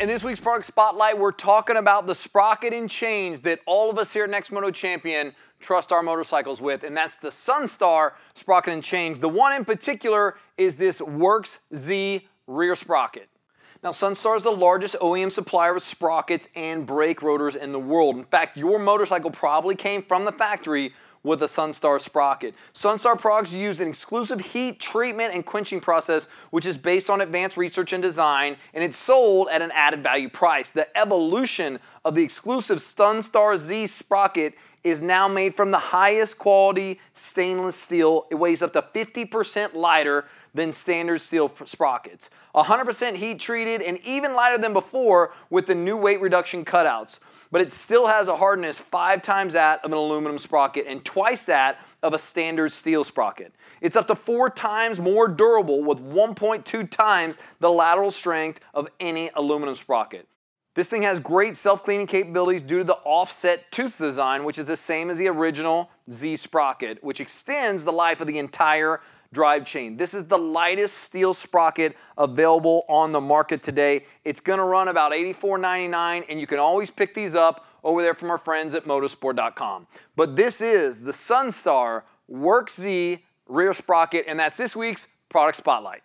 In this week's product spotlight, we're talking about the sprocket and chains that all of us here at Next Moto Champion trust our motorcycles with, and that's the Sunstar sprocket and chains. The one in particular is this Works Z rear sprocket. Now, Sunstar is the largest OEM supplier of sprockets and brake rotors in the world. In fact, your motorcycle probably came from the factory with a Sunstar sprocket. Sunstar products use an exclusive heat treatment and quenching process which is based on advanced research and design and it's sold at an added value price. The evolution of the exclusive Sunstar Z sprocket is now made from the highest quality stainless steel. It weighs up to 50% lighter than standard steel sprockets. 100% heat treated and even lighter than before with the new weight reduction cutouts but it still has a hardness five times that of an aluminum sprocket and twice that of a standard steel sprocket. It's up to four times more durable with 1.2 times the lateral strength of any aluminum sprocket. This thing has great self-cleaning capabilities due to the offset tooth design, which is the same as the original Z sprocket, which extends the life of the entire drive chain. This is the lightest steel sprocket available on the market today. It's gonna run about $84.99 and you can always pick these up over there from our friends at motosport.com. But this is the Sunstar Work Z rear sprocket and that's this week's product spotlight.